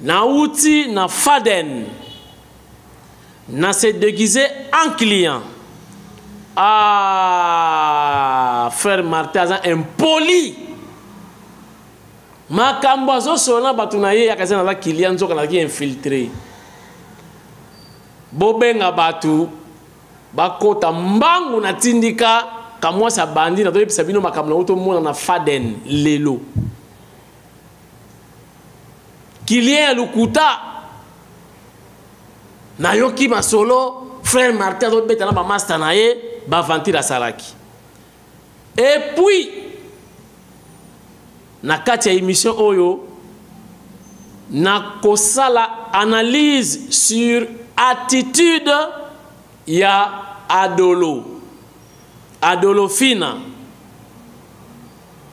Nawuti na Faden na se deguiser en client. Ah, frère Martin aza impoli. Makambo azosolo na bato na ye yaka eza naza kilia nzoka nazalaki infiltre bobenga bato bakota mbangu natindika kamwasi abandi nazoyebisa bino makambo na yo tomona na faden lelo Kilien ya lokuta nayoki masolo frère martin azobeta na bamasta na ye baventire asalaki epuis na kati ya émission oyo nakosala analyse sur attitude ya adolo adolofina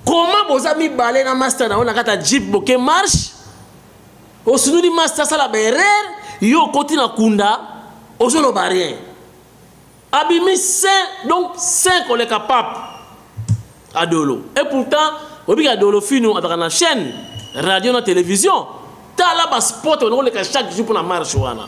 comment boza mibale na master na yo na kati ya jeep boke marche osunuli master asala baerreur yo okoti na kunda ozoloba rien abimi saint donc saint koleka pape adolo et pourtant oyebi ka adolo fino azalaka na chaîne radio na télévision tala baspot onakoleka chaque jour mpo na marche wana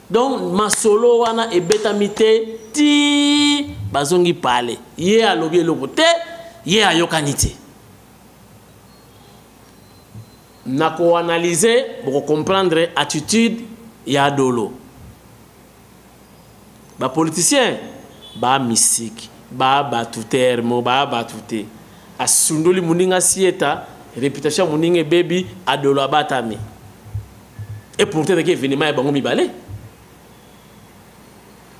donc masolo wana ebetami te ti bazongi pale ye alobi eloko te ye ayokani te na koanalyse bokocomprendre attitude ya dolo bapoliticien bamisiki baa bato termo baa bato te asundoli moninga sieta reputation ya moninga ebebi adolo abatami Et pourtant, il y a événement ya bango mibale.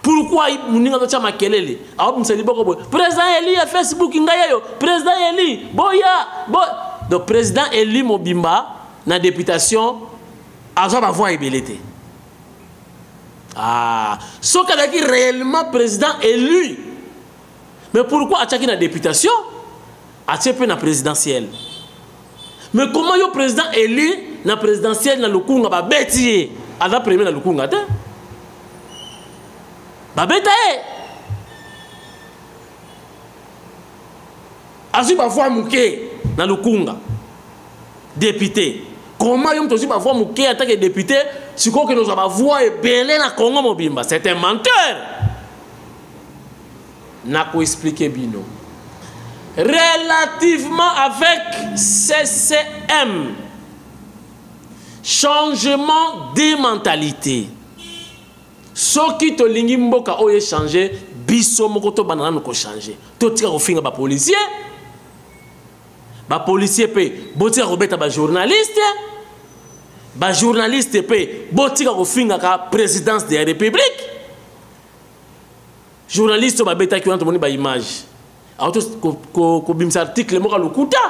Pourquoi muninga tocha makelele? Awa msali boko boy. Président Eli ya Facebook ngaya yo. Président Eli, boya, boy. Donc président Eli mobimba na députation aza ba voix ebele te. Ah, soki azalaki réellement président élu mais pourquoi atyaki na députation atie mpe na présidentielle mais comment yo président élu na présidentielle na lukunga babeti ye aza premier na lukunga te babeta ye azwi bavoi moke na lukunga depute comment yo moto ozwi bavoi moke atake depute sikoyo okende ozwa bavoi ebele na congo mobimba c'est un menteur Na ko expliquer bino. Relativement avec CCM, changement de mentalité. Soki to lingi mboka oye changer, biso moko to banana no ko changer. To tika ko finga ba policiers. Ba policiers pe, bo tika ko beta ba journalistes. bajournaliste mpe botika kofingaka présidence de la république journaliste ba betaki wana tomoni ba image auto ko, ko, ko bimisa article moka lokuta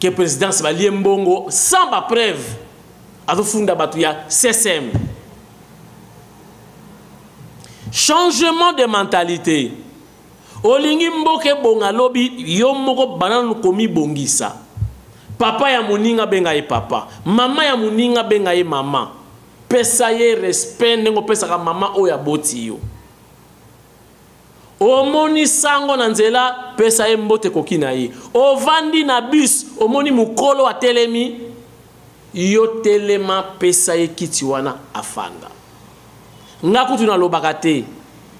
que présidence ba lie mbongo sans ba preuve azo funda batu ya CSM changement de mentalité olingi mboka ebonga lobi yo moko banano komibongisa papa ya moninga benga ye papa mama ya moninga benga ye mama Pesa ye respect ndenge opesaka mama oyo aboti yo. Omoni sango na nzela, pesa ye mbote ekoki na ye. Ovandi na bus, omoni mokolo atelemi, yo telema pesa ye kiti wana afanda. Nga kutu nalobaka te,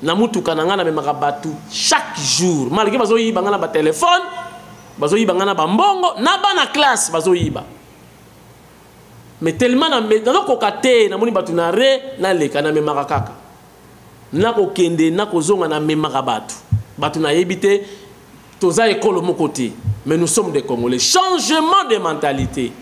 na mutuka na nga namemaka batu chaque jour, malgre bazoyiba nga na ba telephone, bazoyiba nga na ba mbongo, na bana classe bazoyiba. mais tellement na nazo koka te namoni batu na re na leka na memaka kaka na ko kende na ko zonga na memaka batu batu na yebi te toza ekolo moko te mais nous sommes des congolais changement de mentalité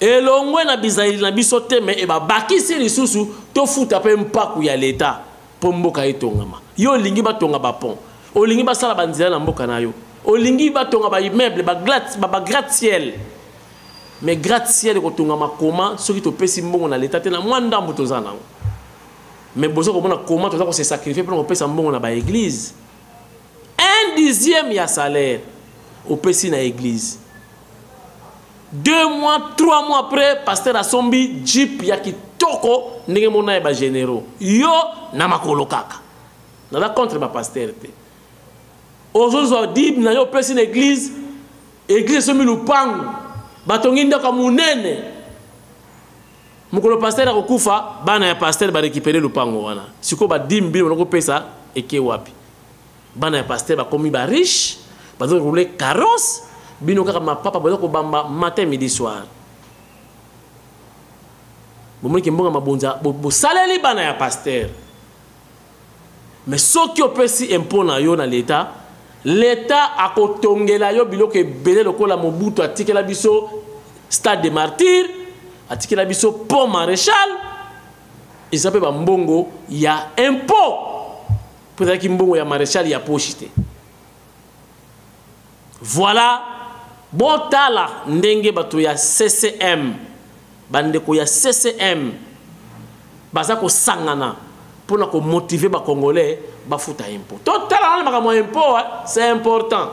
elongwe na bizaleli na biso te mais ebabakisi lisusu tofuta mpe mpaku ya leta mpo mboka etongama. Yo olingi batonga ba pont, olingi basala ba nzela na mboka na yo, olingi batonga ba immeuble ba glat ba ba gratte ciel mais gratte ciel ekotongama koma soki topesi mbongo na leta te na mwa ndambo toza na yango mais boza komona koma toza kose sacrifie mpona kopesa mbongo na ba eglise un dixième ya salaire opesi na eglise Deux mois, trois mois après, pasteur asombi jeep ya kitoko ndenge mona ya ba généraux. Yo na makolo kaka. Naza contre ba pasteur te. Ozozwa dib na yo opesi na église, église esombi lupangu, batongi ndako ya monene. Mokolo pasteur akokufa, bana ya pasteur ba récupérer lupango wana. Siko ba dime bino banakopesa eke wapi? Bana ya pasteur bakomi ba riche, bazo rouler carrosse, bino kaka mapapa boza kobamba matin midi soir. Bomoni ke mbonga mabonza bosaleli bana ya pasteur. Mais soki opesi impôt na yo na l'etat, l'etat akotongela yo biloko ebele lokola Mobutu atikela biso stade de martyr, atikela biso pont maréchal, eza pe ba mbongo ya impôt. Mpo ezalaki mbongo ya marechal ya poche te. Voilà, botala ndenge bato ya CCM, bandeko ya CCM baza kosangana mpo na komotive ba Congolais bafuta impôt. Totala wana makambo ya impôt, c'est important.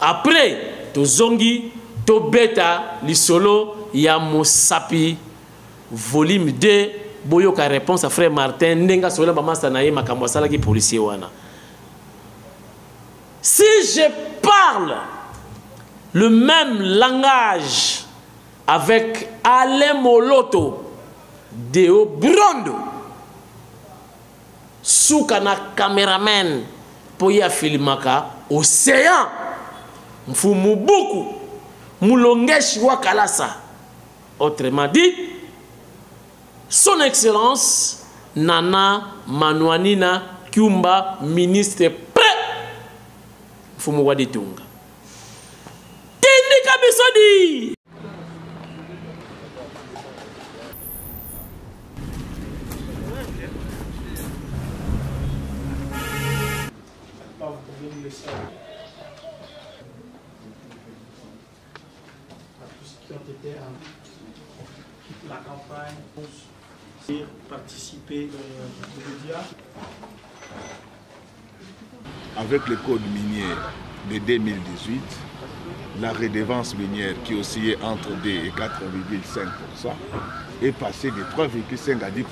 Après, tozongi tobeta lisolo ya mosapi Volume deux boyoka reponse ya frère Martin ndenge asololi na ba masta na ye makambo asalaki policier wana. Si je parle le même langage avec Alain Moloto Deo Brondo suka na cameraman mpo ye afilimaka océan mfumubuku mulongeshi wa kalasa Autrement dit, Son Excellence Nana Manuanina Kyumba Ministre Pre Mfumu wa Ditunga. Tindika biso di! participer euh, Avec le code minier de 2018, la redevance minière qui oscillait entre 2 et 4,5% est passée de 3,5 à 10%.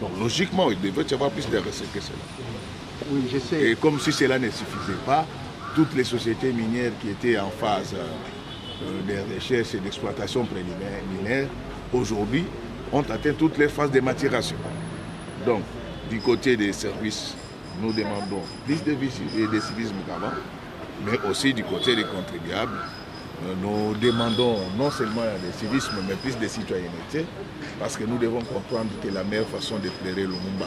Donc logiquement, il devait y avoir plus de recettes que cela. Oui, je sais. Et comme si cela ne suffisait pas, toutes les sociétés minières qui étaient en phase euh, euh, de recherche et d'exploitation préliminaire, aujourd'hui, ont atteint toutes les phases de maturation. Donc, du côté des services, nous demandons plus de, de civisme qu'avant, mais aussi du côté des contribuables, euh, nous demandons non seulement des civisme, mais plus de citoyenneté, parce que nous devons comprendre que la meilleure façon de le Mumba,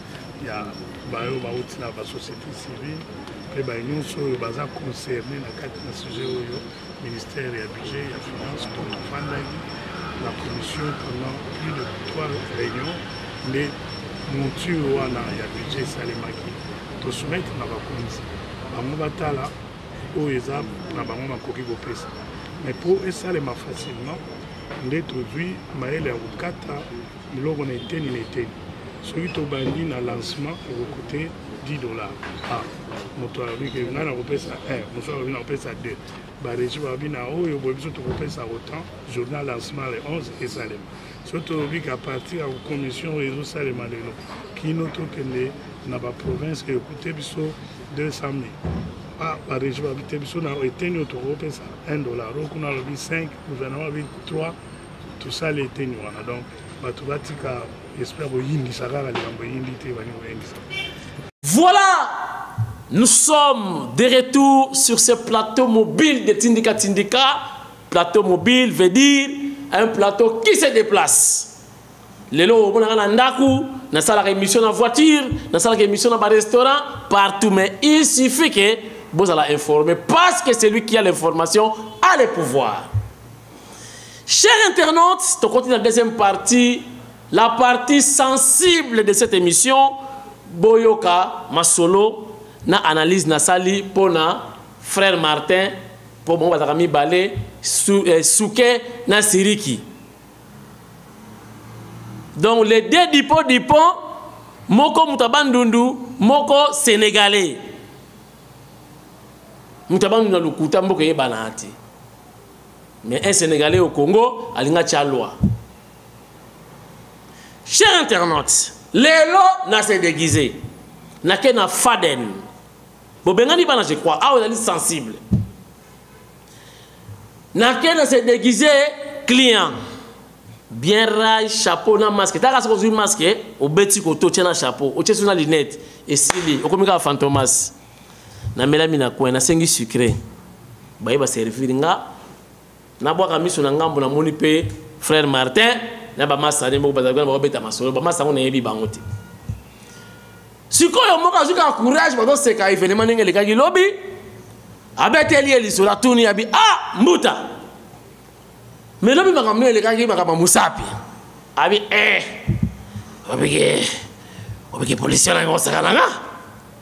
ya bayo bauti na basociété civile mpe baye nyonso oyo baza concerne na kati na sujet oyo ministère ya budget ya finance mpo tofandaki na commission pendant plus de trois réunions nde monture wana ya budget esalemaki tosoumettre na bakonzi bango batala oyo eza na bango makoki kopesa mais mpo esalema facilement nde tozwi mayele ya kokata biloko na eteni na eteni soki tobandi na lancement ekokute 10 dollar a ah, moto alobi ke ngai nakopesa 1 eh, mosusu alobi nakopesa 2 baregi balobi na oyo boye biso tokopesa autant journal lancement le 11 esalema so tolobi ke apartir ya commission oyo ezosalema lelo kino tokende na baprovince ekute biso 200 000 baregi balobi te biso na eteni oyo tokopesa 1 dollar oyo kuna alobi 5 gouvernement alobi 3 tosala eteni wana donc bato batika esprit ya koyindisa kaka likambo eyindi te ebandi koyindisa voilà nous sommes de retour sur ce plateau mobile de tindika tindika plateau mobile veut dire un plateau qui se déplace lelo omonaka na ndako nasalaka émission na voiture nasalaka émission na barestaurant partout mais il suffit que bozala informé parce que celui qui a l'information a le pouvoir Chers internautes, tokoti na deuxième partie, la partie sensible de cette émission, boyoka masolo na analyse na sali pona frère Martin po bango bazaka mibale su, eh, suke na siriki. Donc les deux dipo dipo moko mutabandundu moko sénégalais. Mutabandundu na lokuta mboka yebana te. Mais un Sénégalais au Congo, alinga tia loi. Cher internaute, lelo na se déguiser. Na ke na faden. Bobengani bana je crois, awa ezali sensible. Na ke na se déguiser client. Bien rai, chapeau na masque. Taka soko zui masque, obeti ko to tia na chapeau, otie na lunette. Esili, okomika fantomas. namelami na coin nasengi sucre baye baservir nga nabwaka miso na ngambo namoni mpe frère martin na bamasani moko bazalaki na bakobeta masolo bamasa yango nayebi bango te sikoyo moko azwi kaka courage bazoseka evenema ndenge elekaki lobi abeteli ye lisolo atuni abi a ah, mbuta me lobi makambo ndenge elekaki makambo ya mosapi abi e eh, obike obike polisi yango osaka na nga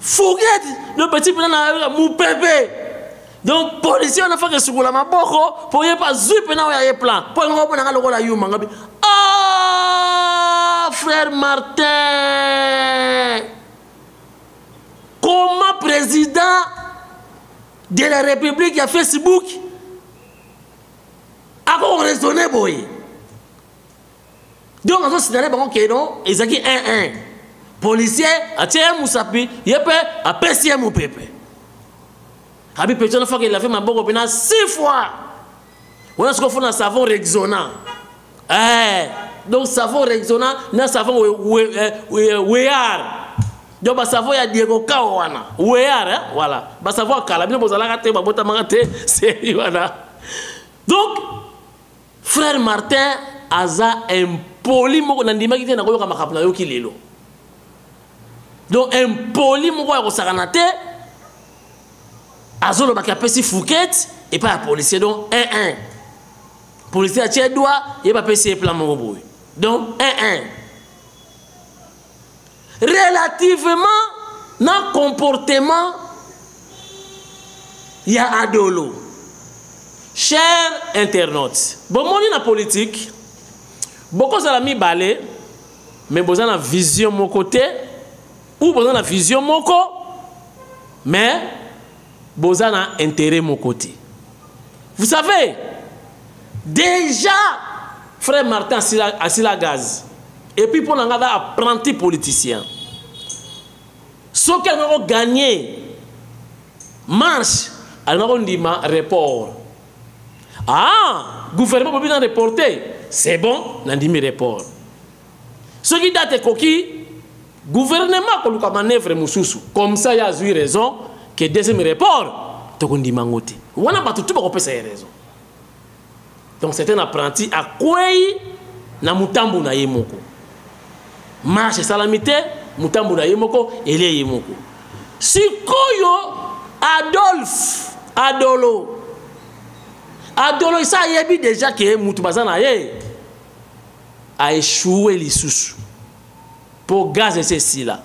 forget le petit pena na mupepe donc policier wana faka esukola maboko mpo ye mpe azwi mpe nao ya ye plan mpo yango omona nga lokola yuma ngabi ah, frère martin comment président de la république ya facebook akoraisonne boye donc azo signale bango ke non ezalaki 11 policier atie ye mosapi ye mpe apesi ye mopepe abi petit wana faka elave maboko mpena 6 fois wana soki ofona savon rexona eh, donc savon rexona na savon wear donc basavo ya diego kao wana wear eh? voilà basavo ya kala bino bozalaka te babotamaka te seri wana donc Frère Martin aza impoli moko na ndimaki te na koyoka makambo na yoki lelo. Donc impoli moko ya kosakana te azoloba ki apesi fourquette epai ya policier donc 1 1 policier atie doigt ye bapesi ye plan moko boye donc 1 1 relativement na comportement ya adolo cher internaute bomoni na politike bokozala mibale me boza na vision moko te ou boza na vision moko mais Boza na interet moko te. Vous savez, dejà frère Martin asila, asila gaz. Et puis pour nanga da apprenti politicien. Soki alingako gagner marche, alingako ndima report. Ah, gouvernement bobi na reporter. C'est bon, nandimi report. Soki date ekoki, gouvernement akoluka manœuvre mosusu. Comme ça, ye azwi raison que deuxième report, tokondima yango te. Wana bato tout bakopesa ye raison. Donc c'est un apprenti akwei na mutambu na ye moko. Marche esalami te, mutambu na ye moko, elie ye moko. Sikoyo Adolphe, Adolo, Adolo esa ayebi déjà que mutu baza na ye. a echoue lisusu mpo gaz esi esila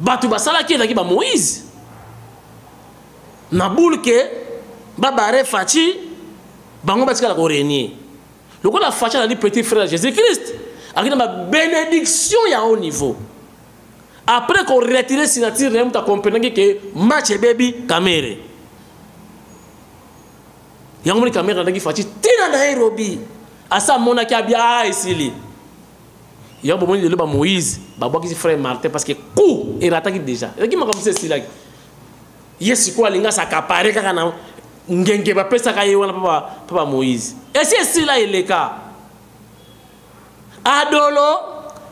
bato basalaki ezalaki ba moïse na bulke babare faci bango batikala korenie lokola faci azali petit frère ya jésus christ akenda ba bénédiction ya haut niveau après koretire signature na ye moto akomprenaki ke match ebebi kamere yango moni kamere alandaki faci ntina na ye robi asa amonaki abia ah, esili yango bomoni lelo bamoïse babwakisi frère martin parce que coup erataki déjà ezalaki makambo mosi esilaki ye sikoyo alingi asakapare kaka na ngenge bapesaka ye wana mpo bamoïse esi esila eleka adolo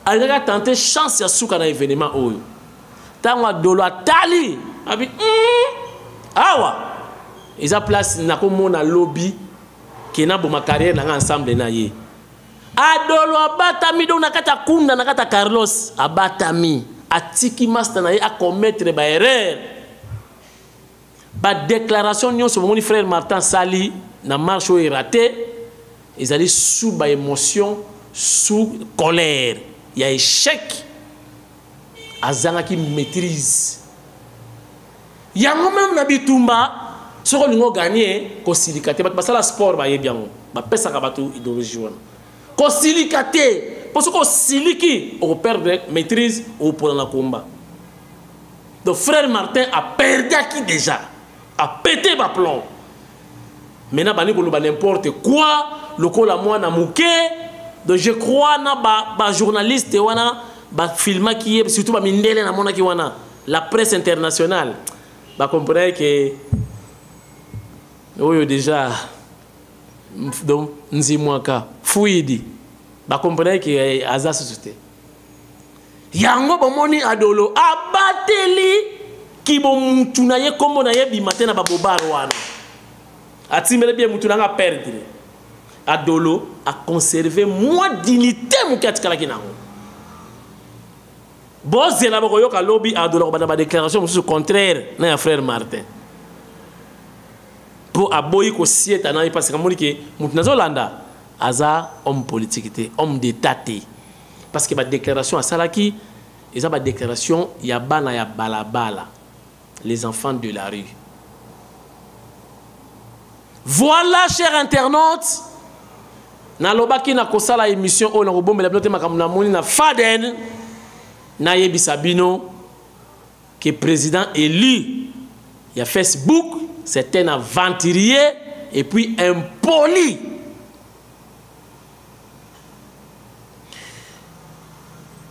alingaki atente chance ya suka na evenema oyo ntango adolo atali abi mm, awa eza place nakomona lobi ke naboma carrière na ngai ensemble na ye adolo abatami donc na kati ya kunda na kati ya carlos abatami atiki masta na ye akometre baerreur ba declaration nyonso bomoni frère martin asali na marche oyo erate ezali sous ba émotion sous colère ya échec azangaki maîtrise yango meme na bitumba soki olingi oganie kosilika te bato basala sport bayebi yango bapesaka bato idéologie wana kosilika te mpo soki osiliki okoperdre maîtrise okopona na komba Donc frère Martin a perdaki déjà, a pété ba plomb. Maintenant bani koloba n'importe quoi, lokola mwana muke. Donc je crois na ba, ba journaliste wana ba filmaki ye surtout ba mindele na monaki wana la presse internationale ba comprenait que oyo déjà donc nzimwaka fuidi ba comprenait que eh, aza susu te Yango bomoni Adolo abateli kibomuntu na ye kombo na ye bima te na ba bobar wana. Atimbele bien mutu nanga perdre. Adolo a conserver mwa dignité moke atikalaki nango. Bozela bokoyoka lobi Adolo kobanda ba déclaration mosusu contraire na ya frère Martin. mpo aboyi kosieta na ye parce que amoni ke moto nazolanda aza homme politique te homme d'état te Parce que ba declarations asalaki eza ba declarations ya bana ya balabala, les enfants de la rue. Voilà, chers internautes, nalobaki na kosala emission oyo na kobombela bino te makambo namoni na Faden nayebisa bino que président élu ya Facebook c'est un aventurier et puis impoli.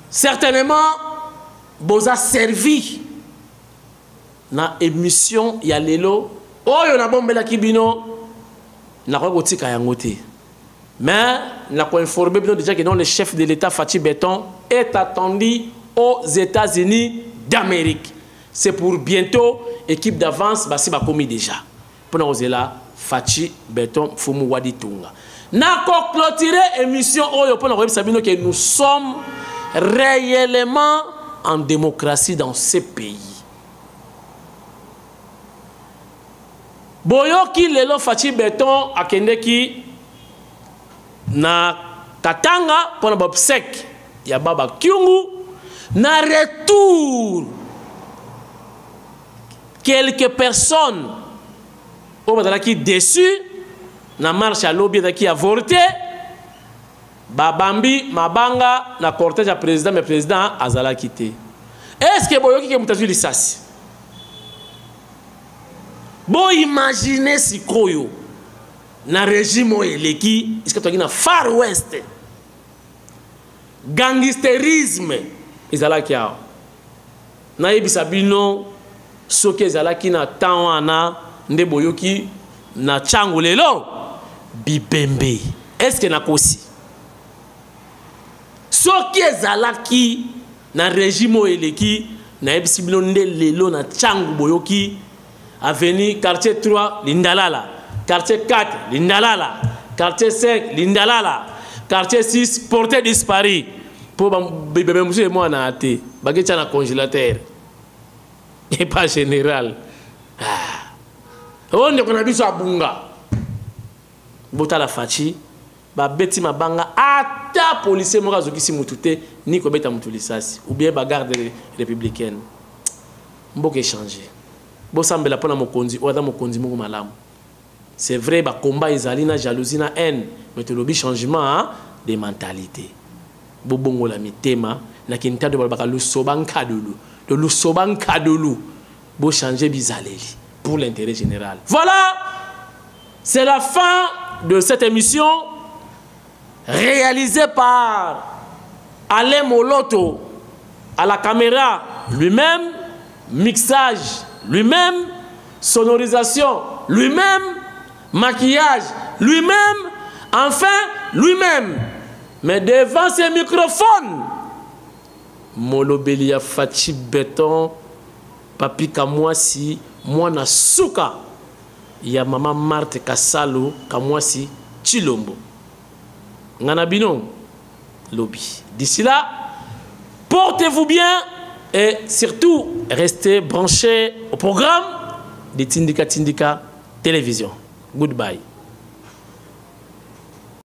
certainement boza servi na émission ya lelo oyo nabombelaki bino nakoki kotika yango te mais nakoinforme bino déjà que non le chef de l'état fatshi beton est attendu aux états-unis d'amérique c'est pour bientôt équipe d'avance basi bakomi déjà pona kozela Fatshi Beton Mfumu Wadi Tunga. Na ko clôturer émission oyo pona koyebisa bino que nous sommes réellement en démocratie dans ce pays. boyoki lelo faci beton akendeki na katanga mpo na baobsèque ya baba kyungu na retour quelques personnes oyo bazalaki deçu na marche ya lobi ezalaki ya volonté babambi mabanga na cortège ya président mais président azalaki te est ce que boyoki ke moto azwi lisasi boimagine sikoyo na régime oyo eleki esika tozalaki na far west gangisterisme ezalaki awa Nayebisa bino soki ezalaki na temps wana nde boyoki na changu lelo bibembe est ce que nakosi soki ezalaki na regime oyo eleki nayebisi bino nde lelo na changu boyoki avenue quartier 3 lindalala quartier 4 lindalala quartier 5 lindalala quartier 6 porte disparu mpo bibebe mosusu emwana te baketya na congélateur epa général ah. oyo ndeko na biso abunga Botala Fatshi ba beti mabanga ata policier moko azokisi mutu te ni ko beta mutu lisasi ou bien ba garde républicaine. Mboka echange. Bosambela pona mokonzi oyo aza mokonzi moko malamu. C'est vrai ba combat ezali na jalousie na haine mais tolobi changement hein? de mentalite. Bobongola mitema na kintado balobaka lusoba nkadulu to lusoba nkadulu bo changer bizaleli pour l'intérêt général. Voilà! c'est la fin de cette émission réalisée par Alain Moloto à la caméra lui-même, mixage lui-même, sonorisation lui-même, maquillage lui-même, enfin lui-même. Mais devant ces microphones, molo Fati faci beton papi Kamwasi, mwana suka ya mama Marthe kasalu kamwasi tshilombo nga na bino lobi d'ici là portez vous bien et surtout restez branchés au programme de tindika tindika television goodbye